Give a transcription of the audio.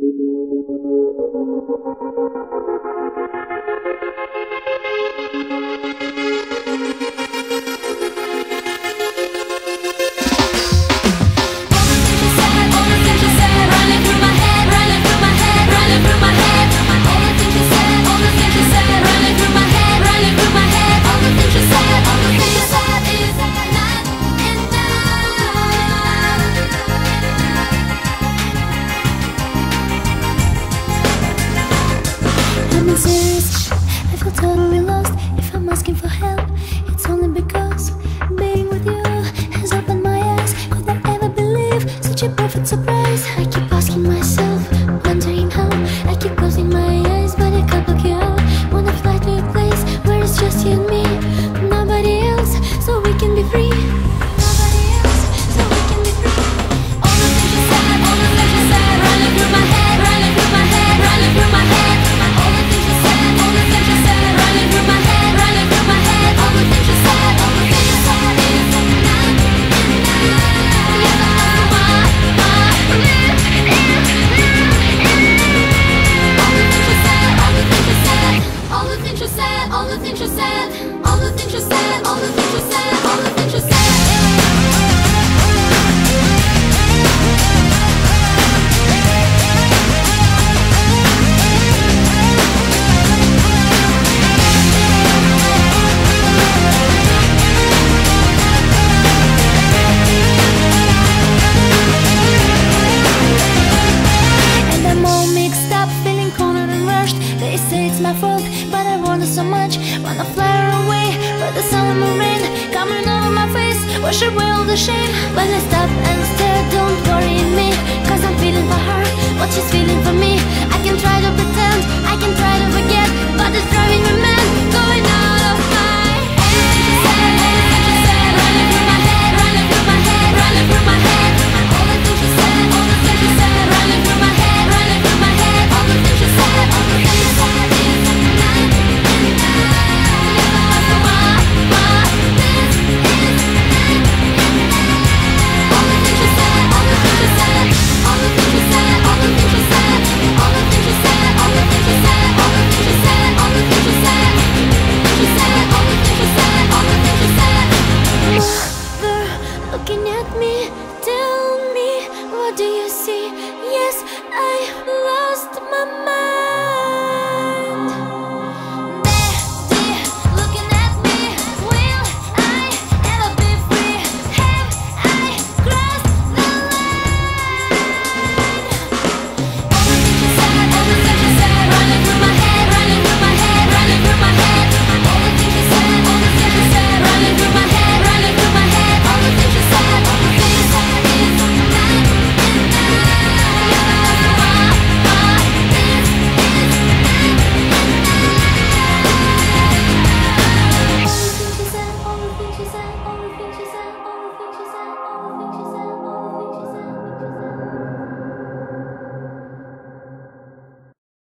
Thank you. I'm serious. I feel totally lost. If I'm asking for help, it's only because being with you has opened my eyes. Could I ever believe such a perfect surprise? I keep asking myself, wondering how I keep going. things you said, all the things you said, all the things you said, all the things you said, all the Wanna flare away but the summer rain Coming over my face, wash away all the shame When I stop and stare, don't worry me Cause I'm feeling for her Looking at me, tell me, what do you see? Yes, I lost